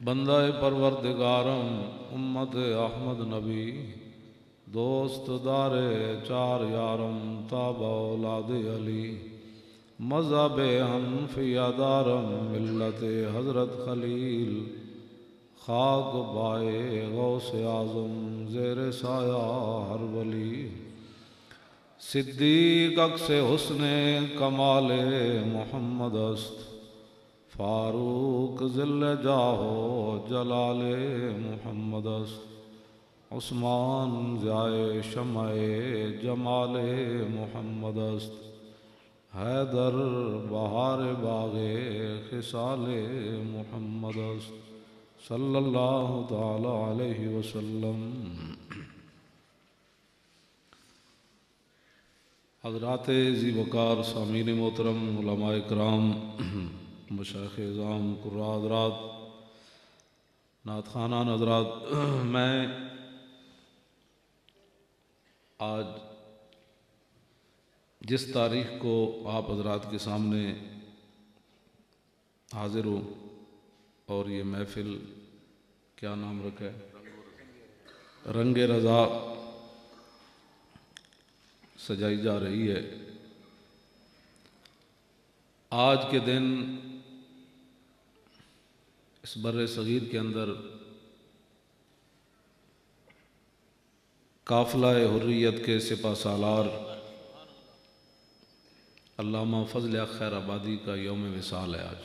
बंदा परवरदिगारम उम्मत अहमद नबी, दोस्त दारे चार यारम ताब औलाद अली। मज़हब हनफियादारम मिलत हज़रत खलील। खाक बाए गौस आज़म, ज़ेर साया हर वली। सिद्दीक अक्स हुस्न कमाल मोहम्मद अस्त। फारूक ज़िल जाहो जलाल मोहम्मद उस्मान जाए शमए जमाल मोहम्मद हैदर बहार बागे खिसाल मोहम्मद सल्लल्लाहु अलैहि वसल्लम। हजरात जी वकार सामीन मोहतरम कराम मशाख ज़ाम कुर्रादरात नात खाना नजरात। मैं आज जिस तारीख को आप हजरात के सामने हाजिर हूँ और ये महफिल क्या नाम रखा है? रंग रज़ा सजाई जा रही है। आज के दिन इस बर सग़ीर के अंदर काफ़िला हुर्रियत के सिपा सालार, अल्लामा फजल खैर आबादी का योम विसाल है आज।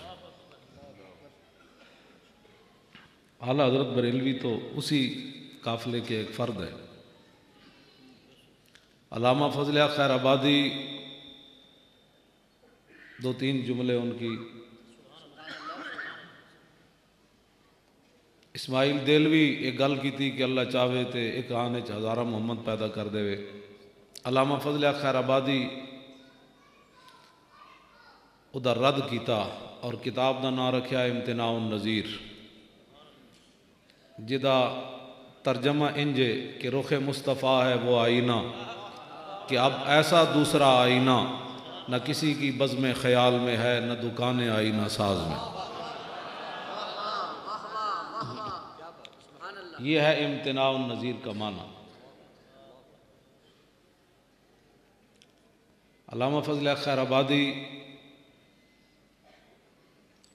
आला हज़रत बरेलवी तो उसी काफ़िले के एक फ़र्द है। अलामा फजल खैर आबादी, दो तीन जुमले उनकी इस्माइल देलवी एक गल की कि अल्लाह चाहे तो एक आने हज़ारा मुहम्मद पैदा कर देवे। अलामा फजल खैर आबादी उदा रद्द किया और किताब का नाम रखा इम्तना नज़ीर जिदा तर्जमा इंज कि रुख मुस्तफ़ा है वो आईना, कि अब ऐसा दूसरा आईना, न किसी की बज़म ख्याल में है, न दुकान आईना साज में। ये है इम्तना नज़ीर का माना। अलामा फजल खैर आबादी,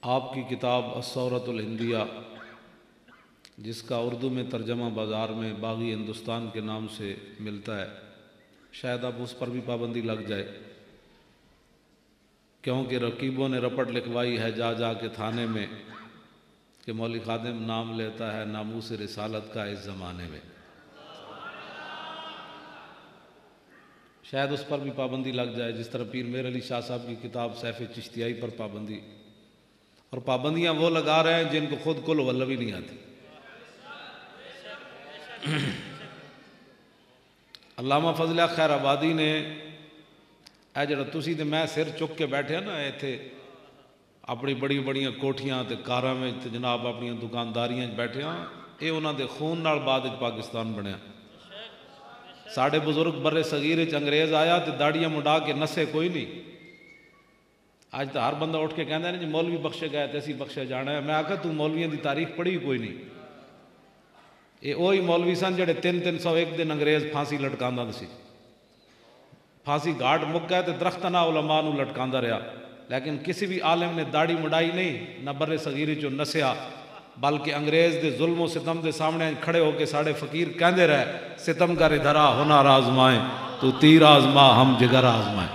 आपकी किताब असौरतुल हिंदिया, जिसका उर्दू में तर्जमा बाज़ार में बागी हिंदुस्तान के नाम से मिलता है, शायद अब उस पर भी पाबंदी लग जाए। क्योंकि रकीबों ने रपट लिखवाई है जा जा के थाने में कि मौलिक खादिम नाम लेता है नामूस रिसालत का इस ज़माने में शायद उस पर भी पाबंदी लग जाए जिस तरह पीर मेर अली शाह साहब की किताब सैफ चिश्तियाई पर पाबंदी और पाबंदियां वो लगा रहे हैं जिनको खुद कुल वल्ल भी नहीं आती अलामा फजल खैर आबादी ने ਇਹ ਜਿਹੜਾ ਤੁਸੀਂ ਤੇ ਮੈਂ ਸਿਰ ਚੁੱਕ ਕੇ ਬੈਠਿਆ ਨਾ ਇੱਥੇ ਆਪਣੀ ਬੜੀ ਬੜੀਆਂ ਕੋਠੀਆਂ ਤੇ ਕਾਰਾਂ ਵਿੱਚ ਤੇ ਜਨਾਬ ਆਪਣੀਆਂ ਦੁਕਾਨਦਾਰੀਆਂ 'ਚ ਬੈਠਿਆ ਇਹ ਉਹਨਾਂ ਦੇ ਖੂਨ ਨਾਲ ਬਾਅਦ ਵਿੱਚ ਪਾਕਿਸਤਾਨ ਬਣਿਆ। ਸਾਡੇ ਬਜ਼ੁਰਗ ਬਰੇ ਸਗੀਰ 'ਚ ਅੰਗਰੇਜ਼ ਆਇਆ ਤੇ ਦਾੜੀਆਂ ਮੁੰਡਾ ਕੇ ਨਸੇ ਕੋਈ ਨਹੀਂ। ਅੱਜ ਤਾਂ ਹਰ ਬੰਦਾ ਉੱਠ ਕੇ ਕਹਿੰਦਾ ਨੇ, ਜੀ ਮੌਲਵੀ ਬਖਸ਼ੇ ਗਏ ਤੇ ਅਸੀਂ ਬਖਸ਼ੇ ਜਾਣਾ ਹੈ। ਮੈਂ ਆਖਿਆ, ਤੂੰ ਮੌਲਵੀਆਂ ਦੀ ਤਾਰੀਖ ਪੜ੍ਹੀ ਕੋਈ ਨਹੀਂ। ਇਹ ਉਹੀ ਮੌਲਵੀ ਸਨ ਜਿਹੜੇ 3 301 ਦਿਨ ਅੰਗਰੇਜ਼ ਫਾਂਸੀ ਲਟਕਾਉਂਦਾ ਸੀ। ਫਾਂਸੀ ਘਾਟ ਮੁੱਕ ਗਿਆ ਤੇ ਦਰਖਤਾਂ ਨਾਲ ਉਲਮਾ ਨੂੰ ਲਟਕਾਉਂਦਾ ਰਿਹਾ। लेकिन किसी भी आलम ने दाड़ी मुडाई नहीं, ना बर सगीरी चो नस्या, बल्कि अंग्रेज़ के जुल्मो सितम के सामने खड़े होके साढ़े फकीर कहते रहे, सितम कर धरा होना आजमाए, तू तीर आजमा, हम जिगर आजमाए।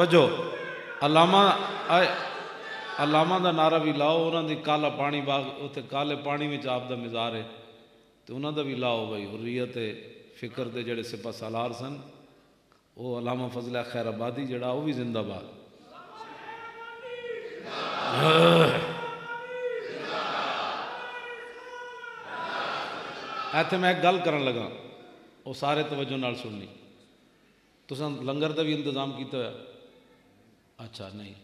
तवजो अलामा अलामा का नारा भी लाओ उन्होंने काला पानी बाग उत्थे काले पानी में आपका मिजाज है तो उन्होंने भी लाओ भाई हुर्रीयत फ़िक्र के जोड़े सिपा सालार सन वो अलामा फजला खैर आबादी जड़ा वह भी जिंदाबाद इतने मैं एक गल कर लगा वो सारे तवज्जो नाल सुननी तुस लंगर का भी इंतज़ाम किया अच्छा नहीं।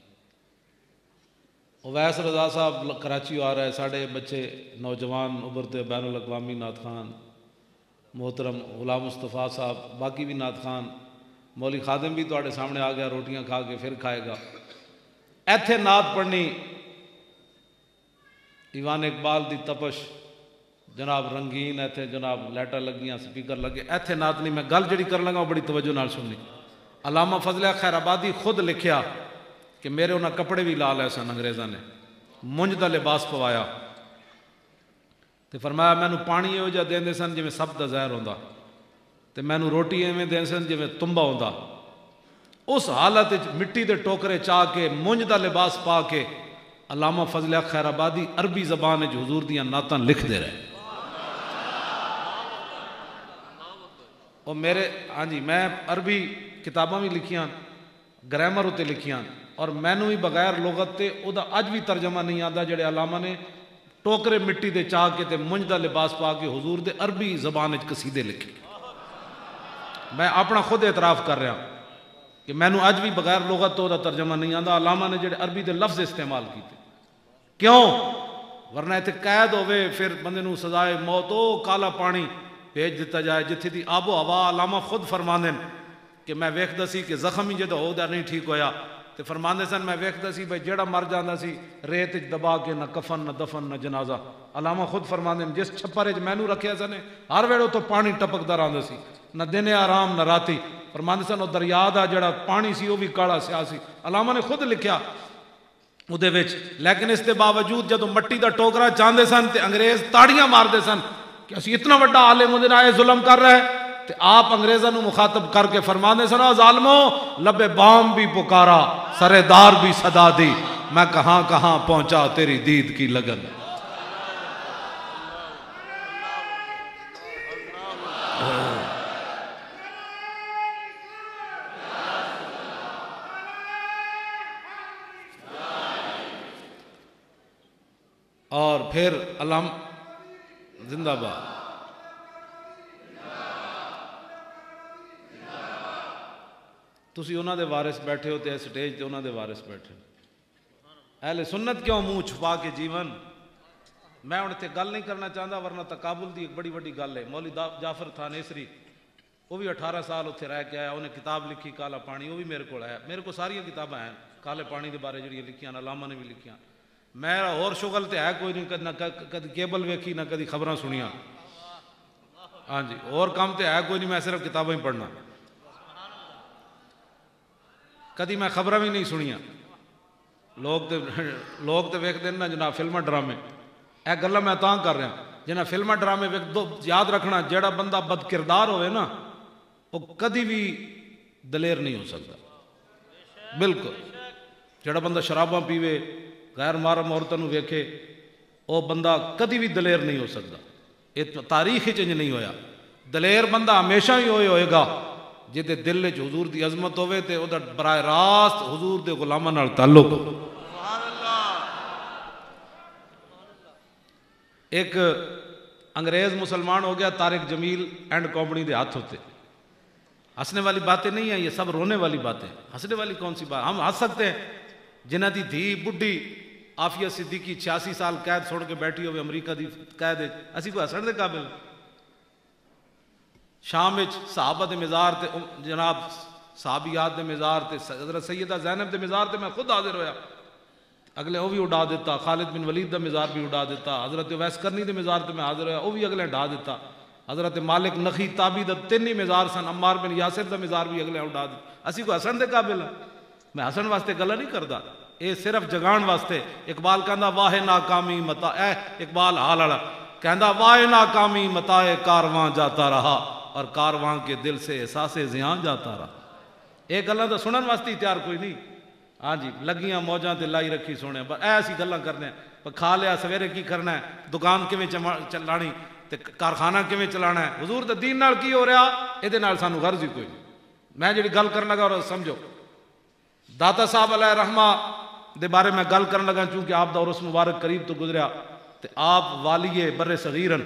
अवैस रजा साहब कराची आ रहा है। साढ़े बच्चे नौजवान उभरते बैन अवी नाथ खान, मोहतरम गुलाम मुस्तफ़ा साहब, बाकी भी नाथ खान, मौली खादिम भी थोड़े सामने आ गया, रोटियाँ खा के फिर खाएगा। इथे नात पढ़नी ईवान इकबाल की तपश, जनाब रंगीन इतने जनाब लाइटा लगियाँ स्पीकर लगे इतने नात नहीं मैं गल जी कर लगा बड़ी तवज्जो नाल सुननी। लिखिया कि मेरे उन्हें कपड़े भी ला लए सन अंग्रेज़ों ने। मुंज का लिबास पवाया। तो फरमाया, मैनू पानी यो जहा देंगे सन जिमें सब का जहर होंगे तो मैनू रोटी इवें दें सन जिमें तुम्बा होंगे उस हालत मिट्टी के टोकरे चाह के, मुंज का लिबास पा के अलामा फजलिया खैर आबादी अरबी जबान हजूर दात लिखते रहे। और मेरे हाँ जी, मैं अरबी किताबा और मैनू भी बगैर लोगत से वह अज भी तर्जमा नहीं आता जोड़े अलामा ने टोकरे मिट्टी के चाह के ते मुंज का लिबास पा के हजूर के अरबी जबान कसीदे लिखे मैं अपना खुद एतराफ़ कर रहा कि मैनू अज भी बगैर लोगत तो वह तर्जमा नहीं आता अलामा ने जोड़े अरबी के लफ्ज़ इस्तेमाल किए क्यों वरना इतने कैद हो फिर बंद सजाए मौत ओ काला पानी भेज दिता जाए जिथे की आबो हवा अलामा खुद फरमाते कि मैं वेखता सी कि जख्म ही जो होदा नहीं ਤੇ ਫਰਮਾਉਂਦੇ ਸਨ ਮੈਂ ਵੇਖਦਾ ਸੀ ਬਈ ਜਿਹੜਾ ਮਰ ਜਾਂਦਾ ਸੀ ਰੇਤ ਵਿੱਚ ਦਬਾ ਕੇ ਨਾ ਕਫਨ ਨਾ ਦਫਨ ਨਾ ਜਨਾਜ਼ਾ ਅਲਾਮਾ ਖੁਦ ਫਰਮਾਉਂਦੇ ਨੇ ਜਿਸ ਛੱਪਰ ਵਿੱਚ ਮੈਨੂੰ ਰੱਖਿਆ ਸਨ ਹਰ ਵੇਲੇ ਤੋਂ ਪਾਣੀ ਟਪਕਦਾ ਰਹਿੰਦਾ ਸੀ ਨਾ ਦਿਨੇ ਆਰਾਮ ਨਾ ਰਾਤੀ ਫਰਮਾਉਂਦੇ ਸਨ ਉਹ ਦਰਿਆ ਦਾ ਜਿਹੜਾ ਪਾਣੀ ਸੀ ਉਹ ਵੀ ਕਾਲਾ ਸਿਆ ਸੀ ਅਲਾਮਾ ਨੇ ਖੁਦ ਲਿਖਿਆ ਉਹਦੇ ਵਿੱਚ ਲੇਕਿਨ ਇਸ ਦੇ ਬਾਵਜੂਦ ਜਦੋਂ ਮਿੱਟੀ ਦਾ ਟੋਕਰਾ ਚਾਹੁੰਦੇ ਸਨ ਤੇ ਅੰਗਰੇਜ਼ ਤਾੜੀਆਂ ਮਾਰਦੇ ਸਨ ਕਿ ਅਸੀਂ ਇਤਨਾ ਵੱਡਾ ਆਲਮ ਉਹਦੇ ਨਾਲ ਇਹ ਜ਼ੁਲਮ ਕਰ ਰਹਾ ਹੈ तो आप अंग्रेजा मुखातब करके फरमाने सुना जालमो लबे बाम भी पुकारा, सरेदार भी सदा दी। मैं कहाँ कहाँ पहुँचा, तेरी दीद की लगन। और फिर अलम जिंदाबाद। ਤੁਸੀਂ ਉਹਨਾਂ ਦੇ ਵਾਰਿਸ ਬੈਠੇ ਹੋ ਤੇ ਸਟੇਜ ਤੇ ਉਹਨਾਂ ਦੇ ਵਾਰਿਸ ਬੈਠੇ ਅਹਲੇ ਸੁਨਨਤ ਕਿਉਂ ਮੂੰਹ ਛੁਪਾ ਕੇ ਜੀਵਨ ਮੈਂ ਹੁਣ ਤੇ ਗੱਲ ਨਹੀਂ ਕਰਨਾ ਚਾਹੁੰਦਾ ਵਰਨਾ ਤਕਾਬੁਲ ਦੀ ਇੱਕ ਬੜੀ ਵੱਡੀ ਗੱਲ ਹੈ ਮੌਲੀ ਜਾਫਰ ਥਾਨੇਸਰੀ ਉਹ ਵੀ 18 ਸਾਲ ਉੱਥੇ ਰਹਿ ਕੇ ਆਇਆ ਉਹਨੇ ਕਿਤਾਬ ਲਿਖੀ ਕਾਲਾ ਪਾਣੀ ਉਹ ਵੀ ਮੇਰੇ ਕੋਲ ਆਇਆ ਮੇਰੇ ਕੋਲ ਸਾਰੀਆਂ ਕਿਤਾਬਾਂ ਹਨ ਕਾਲੇ ਪਾਣੀ ਦੇ ਬਾਰੇ ਜਿਹੜੀਆਂ ਲਿਖੀਆਂ ਨੇ ਲਾਮਾ ਨੇ ਵੀ ਲਿਖੀਆਂ ਮੇਰਾ ਹੋਰ ਸ਼ੁਗਲ ਤੇ ਹੈ ਕੋਈ ਨਹੀਂ ਕਦ ਕਦੀ ਕੇਬਲ ਵੇਖੀ ਨਾ ਕਦੀ ਖਬਰਾਂ ਸੁਣੀਆਂ ਹਾਂਜੀ ਹੋਰ ਕੰਮ ਤੇ ਹੈ ਕੋਈ ਨਹੀਂ ਮੈਂ ਸਿਰਫ ਕਿਤਾਬਾਂ ਹੀ ਪੜ੍ਹਨਾ ਕਦੀ ਮੈਂ ਖਬਰਾਂ ਵੀ ਨਹੀਂ ਸੁਣੀਆਂ ਲੋਕ ਤੇ ਲੋਕ ਤੇ ਵੇਖਦੇ ਨੇ ਨਾ ਜਨਾਬ ਫਿਲਮਾਂ ਡਰਾਮੇ ਇਹ ਗੱਲਾਂ ਮੈਂ ਤਾਂ ਕਰ ਰਿਹਾ ਜਿਹਨਾਂ ਫਿਲਮਾਂ ਡਰਾਮੇ ਵੇਖ ਦੋ ਯਾਦ ਰੱਖਣਾ ਜਿਹੜਾ ਬੰਦਾ ਬਦਕਿਰਦਾਰ ਹੋਵੇ ਨਾ ਉਹ ਕਦੀ ਵੀ ਦਲੇਰ ਨਹੀਂ ਹੋ ਸਕਦਾ ਬਿਲਕੁਲ ਜਿਹੜਾ ਬੰਦਾ ਸ਼ਰਾਬਾਂ ਪੀਵੇ ਗੈਰ ਮਾਰਮ ਔਰਤਾਂ ਨੂੰ ਵੇਖੇ ਉਹ ਬੰਦਾ ਕਦੀ ਵੀ ਦਲੇਰ ਨਹੀਂ ਹੋ ਸਕਦਾ ਇਹ ਤਾਰੀਖ ਵਿੱਚ ਨਹੀਂ ਹੋਇਆ ਦਲੇਰ ਬੰਦਾ ਹਮੇਸ਼ਾ ਹੀ ਹੋਏ ਹੋਏਗਾ ਜਿਹਦੇ ਦਿਲ ਵਿੱਚ ਹਜ਼ੂਰ ਦੀ ਅਜ਼ਮਤ ਹੋਵੇ ਤੇ ਉਹਦਾ ਬਰਾਏ ਰਾਸਤ ਹਜ਼ੂਰ ਦੇ ਗੁਲਾਮਾਂ ਨਾਲ ਤਾਲੁਕ ਇੱਕ अंग्रेज मुसलमान हो गया तारिक जमील एंड कंपनी के हाथ होते हंसने वाली बातें नहीं है ये सब रोने वाली बातें हंसने वाली कौन सी बात हम हंस सकते हैं जिन्हें दी धी बुढ़ी आफिया सिद्दीकी छियासी साल कैद छोड़ के बैठी हो अमरीका की कैद असी कोई हसन के काबिल शाम साहबा के मिजार ते जनाब साहबियात के मिजार ते हज़रत जैनब के मिजार ते मैं खुद हाजिर होया। अगले वह भी उड़ा दिता, खालिद बिन वलीद का मिजार भी उड़ा दिता, हज़रत वैस करनी के मिजार ते मैं हाजिर होया वो भी अगले उड़ा दिता। हज़रत मालिक नखी ताबी का तीन ही मिजार सन, अम्मार बिन यासिर का मिजार भी अगले उड़ा दिता। असी कोई हसन के काबिल हाँ मैं हसन वास्ते गल नहीं करता ये सिर्फ़ जगाण वास्ते। इकबाल कहता वाहे नाकामी मता ए इकबाल हाल कहता वाहे नाकामी मताए कारवां जाता रहा। और कारवां के दिल से एहसास जिया जाता रहा। ये गल् तो सुनने वास्ते तैयार कोई नहीं। हाँ जी, लगियाँ मौजा तो लाई रखी सुने पर ऐ असी गल् करने खा लिया, सवेरे की करना है? दुकान किमें चलानी तो कारखाना किमें चलाना है? हजूर तो दीन की हो रहा? ये सू गर्ज ही कोई मैं जी गल कर लगा और समझो। दाता साहब अल रहमा के बारे में गल कर लगा, चूँकि आप का उस मुबारक करीब तो गुजरिया तो आप वालीए बरे सगीरन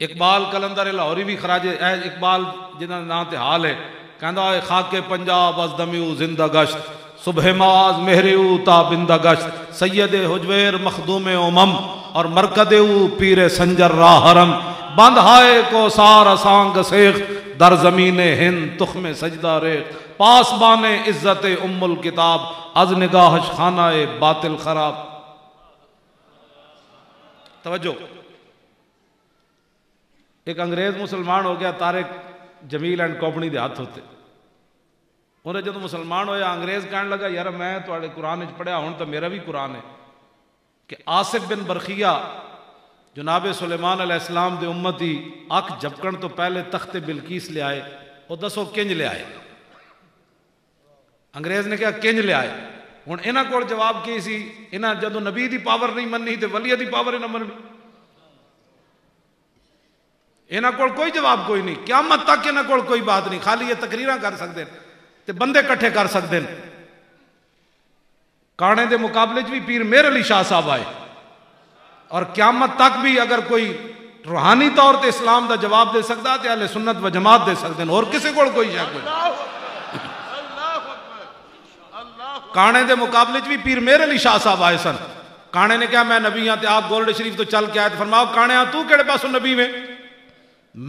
इकबाल कलंदर लाहौरी भी खराजे ए इकबाल जिन्होंने ना तो हाल है कहता है, खाके पंजाब अज दम्यू ज़िंदा गश्त, सुबह माज मेहरेऊ ताबिंदा गश्त। सैयद हजवेर मखदूम उमम और मरकद पीर संजर राहरम बंद हाय को सार सांग शेख दर ज़मीन हिंद तुख में सजदा रे पास बाने इज़्ज़त उम्मुल किताब, अज निगाह खाना बातिल खराब। तवज्जो। एक अंग्रेज़ मुसलमान हो गया तारिक जमील एंड कंपनी हाथ होते। उन्हें जो मुसलमान होया अंग्रेज़ कह लगा, यार, मैं थोड़े कुरान पढ़िया हूँ तो मेरा भी कुरान है। कि आसिफ बिन बरखिया, जनाब सुलेमान के उम्मत ही अख झपकण तो पहले तख्ते बिलकीस ले आए और दसो किंज ले आए। अंग्रेज़ ने कहा, किंज ले आए? हूँ इन्होंने को जवाब की सी? इन्हें जो नबी की पावर नहीं मननी तो वलिया की पावर ही ना मननी इन्हों को कोई जवाब कोई नहीं। क्या मत तक इन्हों को कोई बात नहीं। खाली ये तकरीर कर सकते तो बंदे कट्ठे कर सकते हैं काने के मुकाबले भी पीर मेर अली शाह साहब आए। और क्यामत तक भी अगर कोई रूहानी तौर पर इस्लाम का जवाब दे सकता तो हले सुन्नत व जमात दे सकते हैं और किसी को कोई शायद कोई काने के मुकाबले भी पीर मेर अली शाह साहब आए सन। काने ने कहा, मैं नबी हाँ तो आप गोल्ड शरीफ तो चल के आए। तो फरमाओ काने तू कि पासों नबी में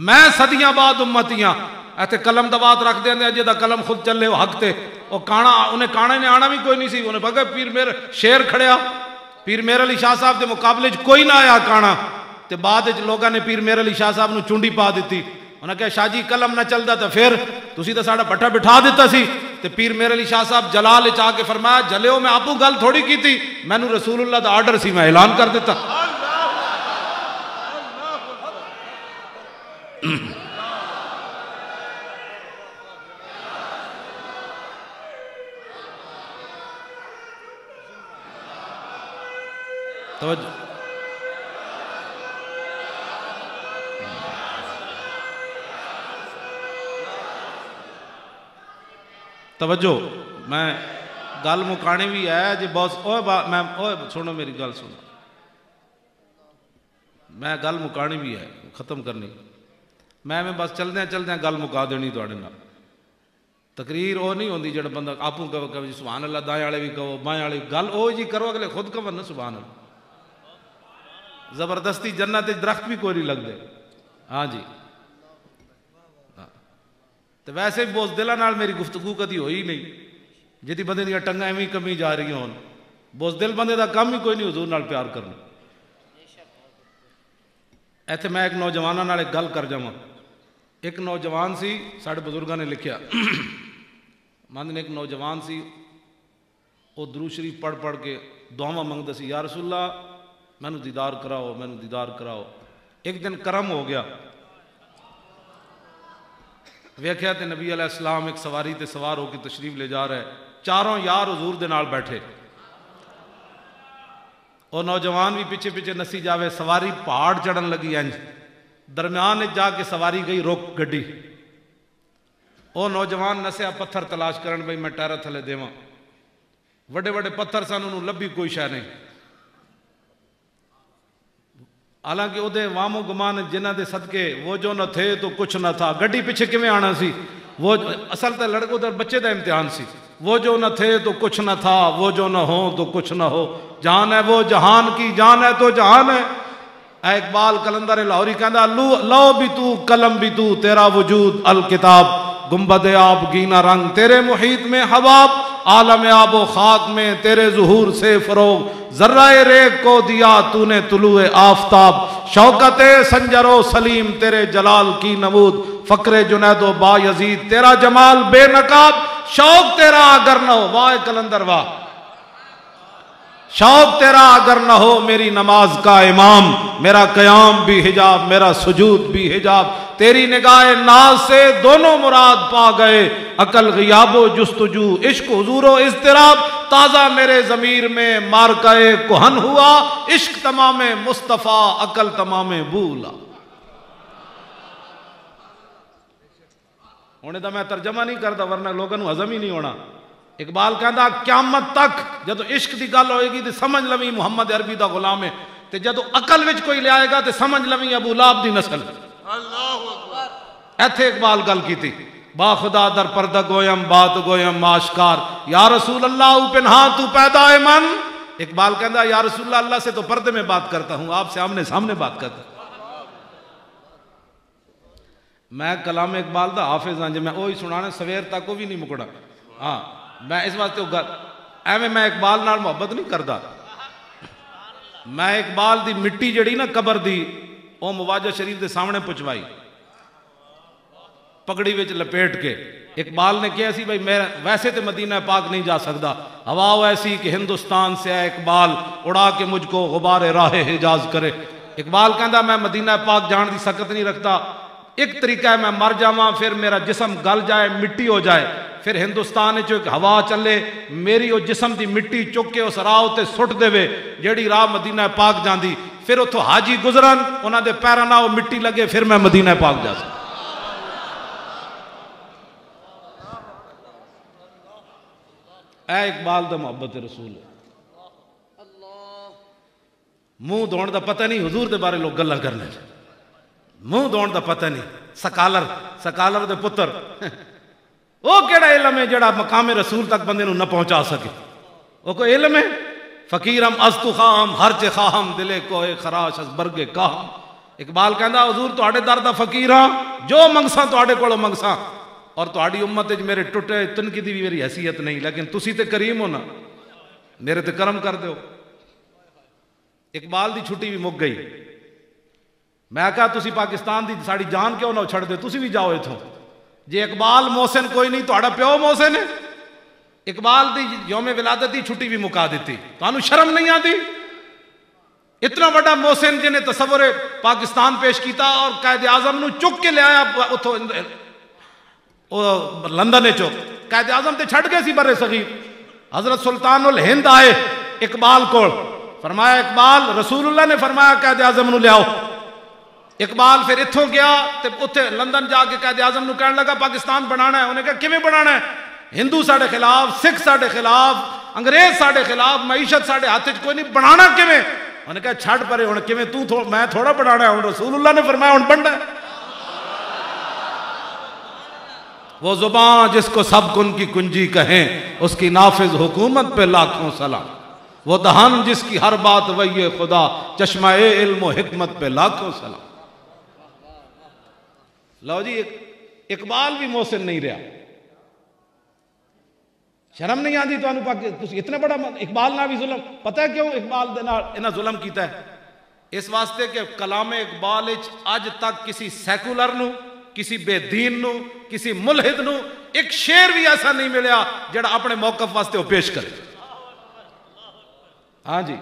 मैं सदियां बाद उम्मतियां इतने कलम दबात रख दें जिदा कलम खुद चले वो हक ते वो काना उन्हें काने ने आना भी कोई नहीं सी उन्हें पता पीर मेर शेर खड़िया पीर मेर अली शाह साहब के मुकाबले कोई ना आया काना ਤੇ ਬਾਅਦ ਵਿੱਚ ਲੋਕਾਂ ਨੇ ਪੀਰ ਮੇਰੇ ਅਲੀ ਸ਼ਾਹ ਸਾਹਿਬ ਨੂੰ ਚੁੰਡੀ ਪਾ ਦਿੱਤੀ ਉਹਨਾਂ ਕਿਹਾ ਸ਼ਾਹ ਜੀ ਕਲਮ ਨਾ ਚੱਲਦਾ ਤਾਂ ਫਿਰ ਤੁਸੀਂ ਤਾਂ ਸਾਡਾ ਪੱਠਾ ਬਿਠਾ ਦਿੱਤਾ ਸੀ ਤੇ ਪੀਰ ਮੇਰੇ ਅਲੀ ਸ਼ਾਹ ਸਾਹਿਬ ਜਲਾਲ ਵਿੱਚ ਆ ਕੇ ਫਰਮਾਇਆ ਜਲਿਓ ਮੈਂ ਆਪੂ ਗੱਲ ਥੋੜੀ ਕੀਤੀ ਮੈਨੂੰ ਰਸੂਲullah ਦਾ ਆਰਡਰ ਸੀ ਮੈਂ ਐਲਾਨ ਕਰ ਦਿੱਤਾ तवज्जो। तवज्जो, मैं गल मुकानी भी है जी बॉस, ओए मैं, ओए, सुनो मेरी गल सुनो। मैं गल मुकानी भी है ख़त्म करनी। मैं मैं बस चलद चलद गल मुका देनी थोड़े नाल तकरीर वो नहीं होती जो बंदा आपू कहो कहो जी सुबहान अल्लाह दाएँ वाले भी कहो बाएँ वाले गल वो जी करो अगले खुद कवन ना सुबहान अल्लाह ज़बरदस्ती जन्नत दरख्त भी कोई नहीं लगते हाँ जी तो वैसे भी बोस दिलों मेरी गुफ्तगु कभी हो ही नहीं जिदी बंद टंगा एवं कमी जा रही हो बोस दिल बंद का काम ही कोई नहीं हजूर नाल प्यार करना इतने मैं एक नौजवानों एक गल कर जावा एक नौजवान सी, साढ़े बजुर्गों ने लिखा। मंद ने एक नौजवान सी, वो दरू शरीफ पढ़ पढ़ के दुआव मंगता यार रसुल्ला मैं दीदार कराओ मैं दीदार कराओ। एक दिन करम हो गया। वेख्या तो नबी अलैहिस्सलाम एक सवारी ते सवार होकर तशरीफ़ ले जा रहा है। चारों यार हजूर के नाल बैठे। और नौजवान भी पिछे पिछे नसी जावे, सवारी पहाड़ चढ़न लगी इंज दरम्यान जाके सवारी गई रोक गड्डी ਉਹ ਨੌਜਵਾਨ ਨਸਿਆ ਪੱਥਰ ਤਲਾਸ਼ ਕਰਨ ਬਈ ਮੈਂ ਟਾਇਰ ਥੱਲੇ ਦੇਵਾਂ ਵੱਡੇ ਵੱਡੇ ਪੱਥਰ ਸਨ ਉਹਨੂੰ ਲੱਭੀ ਕੋਈ ਸ਼ੈ ਨਹੀਂ ਹਾਲਾਂਕਿ ਉਹਦੇ ਵਾਮੋ ਗਮਾਨ ਜਿਨ੍ਹਾਂ ਦੇ ਸਦਕੇ ਉਹ ਜੋ ਨਾ ਥੇ ਤੋ ਕੁਛ ਨਾ ਥਾ ਗੱਡੀ ਪਿੱਛੇ ਕਿਵੇਂ ਆਣਾ ਸੀ वो असल तो लड़कों उधर बच्चे का इम्तिहान सी वो जो न थे तो कुछ न था वो जो न हो तो कुछ न हो जान है वो जहान की जान है तो जहान है इकबाल कलंदर लाहौरी कहता लू लो भी तू, कलम भी तू, तेरा वजूद अल किताब गुंबद आब गीना रंग, तेरे मुहित में हवाब, आलम आबो खाक में तेरे जहूर से फरोग। जर्रा रेग को दिया तूने तुलु आफ्ताब। शौकत संजरो सलीम, तेरे जलाल की नमूद। फकरे जुनैदो बा यजीद तेरा जमाल बेनकाब। शौक तेरा अगर न हो, वाह कलंदर वाह। शौक तेरा अगर न हो, मेरी नमाज़ का इमाम, मेरा कयाम भी हिजाब, मेरा सुजूद भी हिजाब, तेरी निगाह नाज से दोनों मुराद पा गए, अकल गयाबो, जुस्तजू, इश्क, हजूरो इजतराब, ताज़ा मेरे ज़मीर में मारकाए कोहन हुआ, इश्क तमाम मुस्तफ़ा, अकल तमाम भूला होने तो मैं तर्जमा नहीं करता, वरना लोगों हजम ही नहीं होना। इकबाल कहता क्यामत तक जो इश्क की गल होएगी तो समझ लवी मुहम्मद अरबी का गुलाम है। तो जो अकल में कोई लियाएगा तो समझ लवी अबू लाभ की नस्ल। इतने इकबाल गल की बा खुदा दर पर्द गोयम बात गोयम आशकार। या रसूल अल्लाह पिन्हा तू पैदा है मन। इकबाल कहता या रसूल अल्लाह से तो पर्दे में बात करता हूँ आपसे आमने सामने बात करता मैं कलाम इकबाल का हाफिज हाँ जी मैं वही सुना सवेर तक वो भी नहीं मुकड़ा। हाँ। मैं इस वास्ते मैं इकबाल नाल मुहब्बत नहीं करता मैं इकबाल की मिट्टी जड़ी ना कबर की वह मुवाजा शरीफ के सामने पुछवाई। पगड़ी में लपेट के इकबाल ने कहा सी, भाई मैं वैसे तो मदीना पाक नहीं जा सकता हवा ऐसी कि हिंदुस्तान से है इकबाल, उड़ा के मुझको गुबारे राह हिजाज करे। इकबाल कहता मैं मदीना पाक जान की सकत नहीं रखता। एक तरीका है मैं मर जावा, फिर मेरा जिसम गल जाए, मिट्टी हो जाए। फिर हिंदुस्तान चो एक हवा चले, मेरी वो जिसम की मिट्टी चुक के उस राह उत्ते सुट दे जी राह मदीना पाक जाती फिर उतो हाजी गुजरन उन्होंने पैरों ना वो मिट्टी लगे, फिर मैं मदीना पाक जा सकता ए इकबाल का मुहब्बत रसूल। मुँह धोण का पता नहीं, हजूर के बारे लोग गल करने मुँह धोण का पता नहीं वह कड़ा इलम है जरा मकामे रसूल तक बंद न पहुँचा सके? वह कोई इलम है? फकीर हम अस्तु खाम, हर चे खाम, दिले को खराश अजबरगे काम। इकबाल कहता हजूर थोड़े दर का फकीर हाँ जो मंगसा थोड़े को मंगसा। और थोड़ी उम्मत मेरे टुटे तिनकी भी मेरी हैसीयत नहीं, लेकिन तुम तो करीम हो ना। मेरे तो करम कर दो इकबाल की छुट्टी भी मुक गई। मैं कहा तुम पाकिस्तान की साड़ी जान क्यों ना छड़ दे? तुम भी जाओ इतों ਜੇ ਇਕਬਾਲ ਮੋਹਸਨ ਕੋਈ ਨਹੀਂ ਤੁਹਾਡਾ ਪਿਓ ਮੋਹਸਨ ਹੈ ਇਕਬਾਲ ਦੀ ਯੋਮੇ ਵਿਲਾਦਤ ਦੀ ਛੁੱਟੀ ਵੀ ਮੁਕਾ ਦਿੱਤੀ ਤੁਹਾਨੂੰ ਸ਼ਰਮ ਨਹੀਂ ਆਦੀ इतना बड़ा मोहसिन जिन्हें तस्वुर पाकिस्तान पेश किया और कैद आजम न चुक के लिया उतो लंदन चो कैद आजम तो छड़ गए सी बरे सगीर हजरत सुल्तान उल हिंद आए इकबाल को फरमाया इकबाल रसूलुल्लाह ने फरमाया कैद आजम इकबाल फिर इतों गया तो उत्थे लंदन जाके कैद आज़म कह लगा पाकिस्तान बनाना है। उन्हें कहा किमें बनाना है? हिंदू साढ़े खिलाफ सिख साढ़े खिलाफ अंग्रेज़ साढ़े खिलाफ मीशत साढ़े हाथ कोई नहीं बनाना किमें? उन्हें कहा छड़ परे हूँ किमें तू थो, मैं थोड़ा बनाना है रसूलुल्लाह ने फरमाया हूँ बनना वो ज़ुबान जिसको सब कुन की कुंजी कहें उसकी नाफिज हुकूमत पे लाखों सलाम। वो दहन जिसकी हर बात वही खुदा चश्मा इल्म हिकमत पे लाखों सलाम। लो जी इकबाल भी मोहसिन नहीं रहा। शर्म नहीं आती तो इतने बड़ा इकबाल ना भी जुलम, पता है क्यों इकबाल इन्हें जुलम किया इस वास्ते कि कलाम इकबाल अज तक किसी सैकुलर न, किसी बेदीन न, किसी मुलहिद न, एक शेर भी ऐसा नहीं मिलया जड़ा अपने मौकफ वास्ते पेश करे। हाँ जी,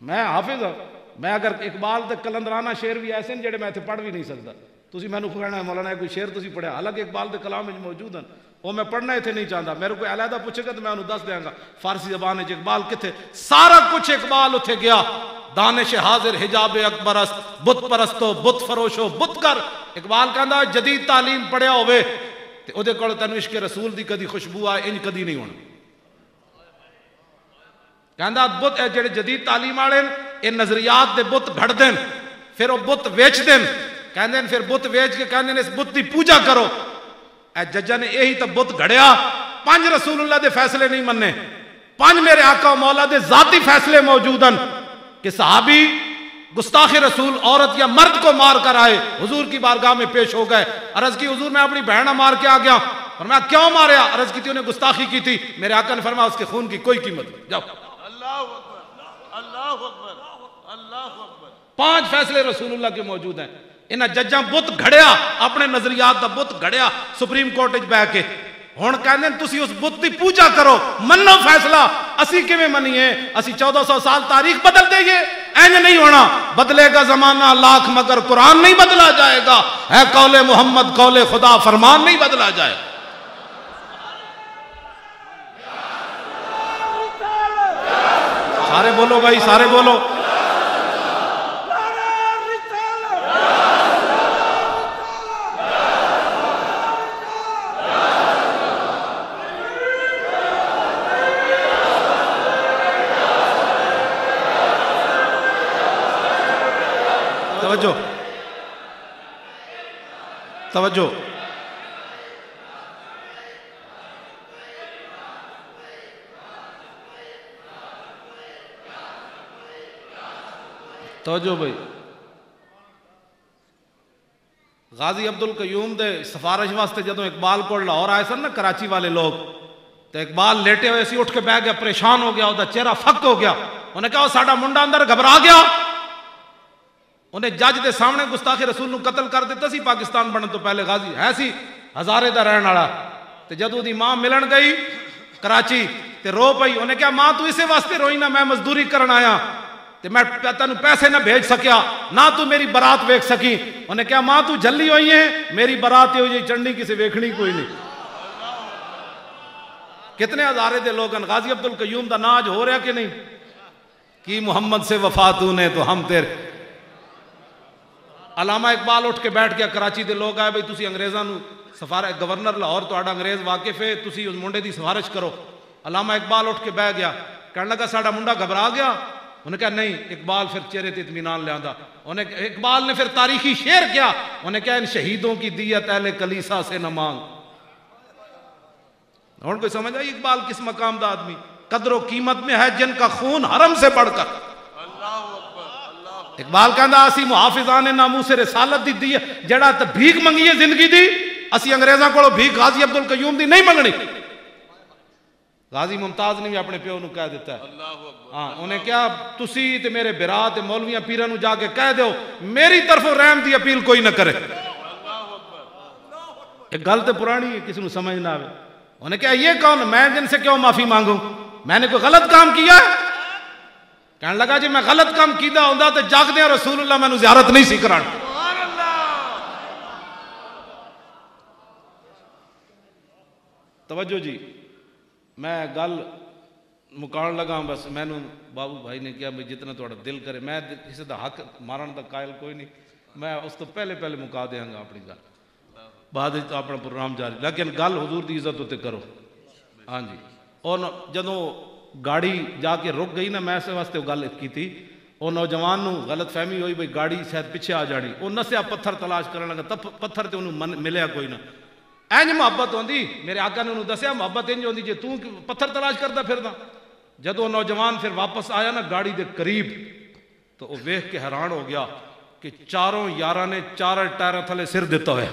मैं हाफिज हाँ। मैं अगर इकबाल तो कलंदराना शेर भी ऐसे जेडे मैं इतने पढ़ भी नहीं सकता तुम मैं कहना मौलाना कोई शेर तुम पढ़िया हालाँकि इकबाल के कलाम मौजूद हैं वो मैं पढ़ना इतने नहीं चाहता मेरे को अलहदा पूछेगा तो मैं उन्होंने दस देंगा फारसी जबान इकबाल कितने सारा कुछ इकबाल उथे गया दानिश हाजिर हिजाब अकबरस्त बुत परस्तो, बुत फरोशो, बुत कर। इकबाल कहता जदीद तालीम पढ़िया होवे तो तेन इश्क रसूल की कभी खुशबू आए इंज कभी नहीं होना। कहता बुत जेडे जदीद तालीम वाले ये नजरियात के बुत घड़ देन फिर वो बुत कहते फिर बुत वेच के कहते इस बुत की पूजा करो। जजा ने यही तो बुत घड़िया। पाँच रसूलुल्लाह के फैसले नहीं मन्ने। पाँच मेरे आका मौला के जाती फैसले मौजूद हैं कि सहाबी गुस्ताखी रसूल औरत या मर्द को मार कर आए हुजूर की बारगाह में पेश हो गए। अरज की हुजूर मैं अपनी बहना मार के आ गया। और मैं क्यों मारा अरज की थी उन्हें गुस्ताखी की थी। मेरे आका ने फरमाया उसके खून की कोई कीमत नहीं। जाओ। पाँच फैसले रसूलुल्लाह के मौजूद हैं। इन्हें जजा बुत घड़िया अपने नजरियात का बुत घड़िया सुप्रीम कोर्ट बह के। हूँ कहते उस बुत की पूजा करो मनो फैसला। असी कि मनीए असी चौदह सौ साल तारीख बदल देंगे इंज नहीं होना बदलेगा जमाना, लाख मगर कुरान नहीं बदला जाएगा। है कौले मोहम्मद, कौले खुदा, फरमान नहीं बदला जाए सारे बोलो भाई, सारे बोलो। तवज्जो। तवज्जो। तवज्जो भाई। गाजी अब्दुल कयूम दे सिफारिश वास्ते जो इकबाल को लाहौर आए सन ना, कराची वाले लोग तो इकबाल लेटे हुए उठ के बह गया, परेशान हो गया चेहरा फक हो गया। उन्हें कहा साडा मुंडा अंदर घबरा गया। उन्हें जज के सामने गुस्ताखे रसूल कतल कर दिता सी, पाकिस्तान बनने तो पहले गाजी है सी, हजारे का रहने वाला तो जदों की माँ मिलन गई कराची तो रो पई, उन्हें क्या माँ, तू इसे वास्ते रोई ना, मैं मजदूरी करन आया। तो मैं तेन पैसे ना भेज सकिया ना तू मेरी बारात वेख सकी। उन्हें क्या माँ, तू जल्दी हुई है मेरी बारात हो जी चढ़नी किसी वेखनी कोई नहीं कितने हजारे के लोग गाजी अब्दुल कयूम का नाज हो रहा कि नहीं? कि मुहम्मद से वफा तू ने तो हम तेरे अलामा इकबाल उठ के बैठ गया, कराची के लोग आए, भाई तुम अंग्रेजा सफार गवर्नर लाहौर तो अंग्रेज़ वाकिफ है तुम उस मुंडे की सिफारिश करो। अलामा इकबाल उठ के बह गया कह लगा, साडा मुंडा घबरा गया? उन्हें कहा, नहीं, इकबाल फिर चेहरे से इतमान लिया इकबाल ने फिर तारीखी शेर किया? उन्हें क्या इन शहीदों की दियत अहले कलीसा से न मांग। हूँ कोई समझ आई इकबाल किस मकाम का आदमी? कदरों कीमत में है जिनका खून हरम से बढ़कर। इकबाल कहता असि मुहाफिजा ने नामूसे रिसालत दी दी जड़ा तो भीख मंगी है जिंदगी की असि अंग्रेजा को भीख गाजी अब्दुल कयूम की नहीं मंगनी गाजी मुमताज ने भी अपने प्यो ਨੂੰ ਕਹਿ ਦਿੱਤਾ ਹਾਂ ਉਹਨੇ ਕਿਹਾ ਤੁਸੀਂ ਤੇ ਮੇਰੇ ਬਿਰਾ ਤੇ ਮੌਲਵੀਆਂ ਪੀਰਾਂ ਨੂੰ ਜਾ ਕੇ ਕਹਿ ਦਿਓ ਮੇਰੀ ਤਰਫੋਂ ਰਹਿਮ ਦੀ ਅਪੀਲ ਕੋਈ ਨਾ ਕਰੇ एक गल तो पुरानी है किसी को समझ ना आवे उन्हें कहा ये कौन मैं जिनसे क्यों माफी मांगू मैंने कोई गलत काम किया कहने लगा जी मैं गलत काम किया होंगे तो जागदे रसूलुल्लाह मैं जियारत नहीं सी करा तवज्जो जी मैं गल मुकान लगा बस मैनू बाबू भाई ने कहा भाई जितना थोड़ा दिल करे मैं किसी का हक मारन का कायल कोई नहीं मैं उस तो पहले पहले मुका देंगा अपनी गल बाद तो अपना प्रोग्राम जारी लेकिन गल हजूर की इज़्ज़त उत्ते करो हाँ जी और जो गाड़ी जाके रुक गई ना मैं इस वास्ते गल की ਉਹ ਨੌਜਵਾਨ ਨੂੰ ਗਲਤ ਫਹਿਮੀ ਹੋਈ ਬਈ ਗਾੜੀ ਸ਼ਾਇਦ ਪਿੱਛੇ ਆ ਜਾਣੀ ਉਹ ਨਸਿਆ ਪੱਥਰ ਤਲਾਸ਼ ਕਰਨ ਲੱਗਾ ਤਪ ਪੱਥਰ ਤੇ ਉਹਨੂੰ ਮਿਲਿਆ ਕੋਈ ਨਾ ਇੰਜ ਮੁਹੱਬਤ ਹੁੰਦੀ ਮੇਰੇ ਆਕਾ ਨੇ ਉਹਨੂੰ ਦੱਸਿਆ ਮੁਹੱਬਤ ਇੰਜ ਹੁੰਦੀ ਜੇ ਤੂੰ ਪੱਥਰ ਤਲਾਸ਼ ਕਰਦਾ ਫਿਰਦਾ ਜਦੋਂ ਨੌਜਵਾਨ ਫਿਰ ਵਾਪਸ ਆਇਆ ਨਾ ਗਾੜੀ ਦੇ ਕਰੀਬ ਤਾਂ ਉਹ ਵੇਖ ਕੇ ਹੈਰਾਨ ਹੋ ਗਿਆ ਕਿ ਚਾਰੋਂ ਯਾਰਾਂ ਨੇ ਚਾਰ ਟਾਇਰਾਂ ਥੱਲੇ ਸਿਰ ਦਿੱਤਾ ਹੋਇਆ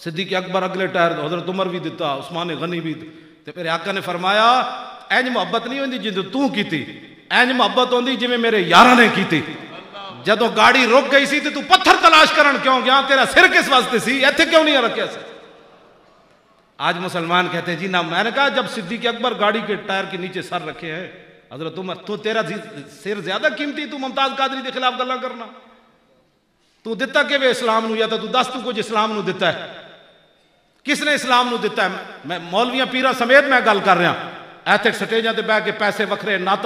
सिद्दीक अकबर अगले टायर हजरत उमर भी दिता उस्मान गनी भी तो मेरे आका ने फरमाया इंज मुहब्बत नहीं होती जिंद तू की इंज मुहब्बत होती जिमें मेरे यार ने की जो गाड़ी रुक गई सी तो पत्थर तलाश कर क्यों गया? तेरा सिर किस वास्ते सी? इतने क्यों नहीं रखे से? आज मुसलमान कहते हैं, जी ना, मैंने कहा, जब सिद्दीक अकबर गाड़ी के टायर के नीचे सर रखे हैं, हज़रत उमर तो तेरा सिर ज़्यादा कीमती तू मुमताज़ कादरी के खिलाफ गल करना। तू दिता कि वे इस्लाम या तो तू दस तू कुछ इस्लाम दिता है? किसने इस्लाम को दिता है? मैं मौलविया पीर समेत मैं गल कर रहा। एथिक स्टेजा से बह के पैसे वखरे, नात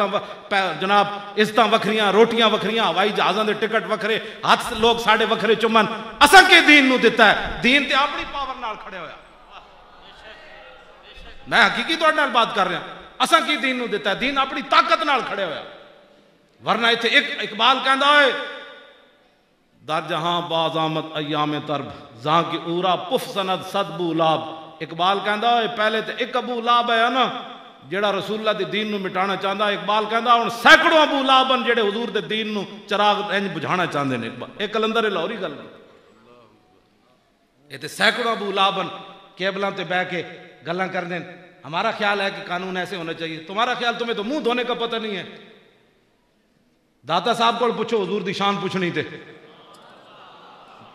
जनाब इज़्ज़त वखरिया, रोटियाँ वखरिया, हवाई जहाजा के टिकट वखरे हथ लोग साढ़े वखरे चुमन असं के दीन दिता है? दीन तो अपनी पावर न खड़े हो मैं हकीकी तो बात कर रहा। असा की दीन दिता है? दीन अपनी ताकत न खड़े हो वरना इतने एक इकबाल कहता है दर जहाँ बाजामत अयामे तरब। जहां की ऊरा पुफ सनद सदबू लाभ इकबाल कहता है पहले तो एक अबू लाभ है ना ਜਿਹੜਾ ਰਸੂਲullah ਦੇ ਦੀਨ ਨੂੰ ਮਿਟਾਣਾ ਚਾਹੁੰਦਾ ਇਕਬਾਲ ਕਹਿੰਦਾ ਹੁਣ ਸੈਕੜੋਂ ਅਬੂ ਲਾਬਨ ਜਿਹੜੇ ਹਜ਼ੂਰ ਦੇ ਦੀਨ ਨੂੰ ਚਰਾਗ ਇੰਜ ਬੁਝਾਣਾ ਚਾਹੁੰਦੇ ਨੇ ਇਹ ਕਲੰਦਰ ਲਾਹੌਰੀ ਗੱਲ ਇਹ ਤੇ सैकड़ों अबू लाबन केबलों पे बह के गल्ला कर दें हमारा ख्याल है कि कानून ऐसे होना चाहिए तुम्हारा ख्याल तुम्हें तो मुंह धोने का पता नहीं है दाता साहब को पूछो हजूर की शान पूछनी थे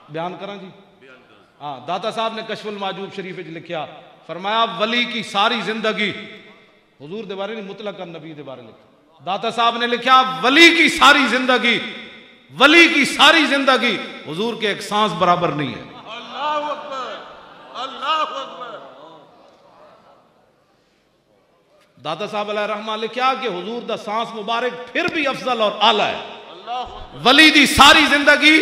बयान करा जी हाँ दाता साहब ने कशफुल माजूब शरीफ लिखा फरमाया वली की सारी ज़िंदगी हजूर के बारे नहीं मुतलक नबी के बारे लिखा। दाता साहब ने लिखा वली की सारी ज़िंदगी वली की सारी ज़िंदगी हजूर के एक सांस बराबर नहीं है। दाता साहब रहमान लिखा कि हजूर का सांस मुबारक फिर भी अफजल और आला है। वली की सारी ज़िंदगी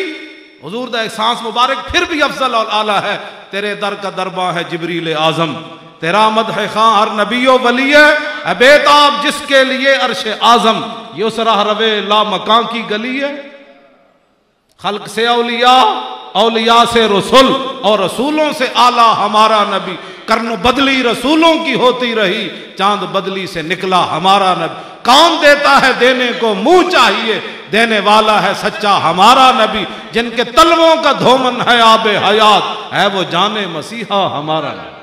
हजूर का एहसास मुबारक, फिर भी अफजल और आला है। तेरे दर का दरबा है जबरील आज़म। तेरा मद है खां हर नबीओ वली है। बेताब जिसके लिए अरश आज़म। योसरा रवे ला मकान की गली है। खल्क से औलिया अलिया से रसुल और रसूलों से आला हमारा नबी। कर्न बदली रसूलों की होती रही, चाँद बदली से निकला हमारा नबी। काम देता है देने को मुँह चाहिए, देने वाला है सच्चा हमारा नबी, जिनके तलवों का धोमन है आबे हयात, है वो जाने मसीहा हमारा नबी।